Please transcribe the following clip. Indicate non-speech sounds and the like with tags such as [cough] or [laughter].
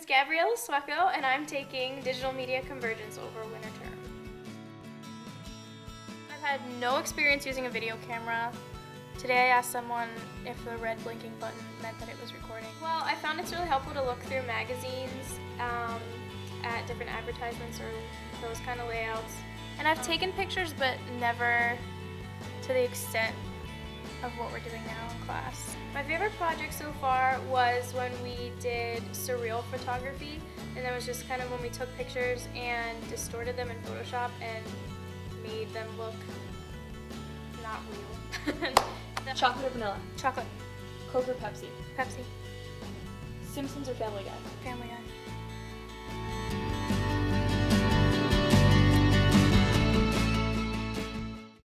is Gabriella Szewcow, and I'm taking Digital Media Convergence over winter term. I've had no experience using a video camera. Today I asked someone if the red blinking button meant that it was recording. Well, I found it's really helpful to look through magazines um, at different advertisements or those kind of layouts. And I've taken pictures, but never to the extent of what we're doing now in class. My favorite project so far was when we did surreal photography, and that was just kind of when we took pictures and distorted them in Photoshop and made them look not real. [laughs] Chocolate or vanilla? Chocolate, Coke or Pepsi? Pepsi, Simpsons or Family Guy? Family Guy.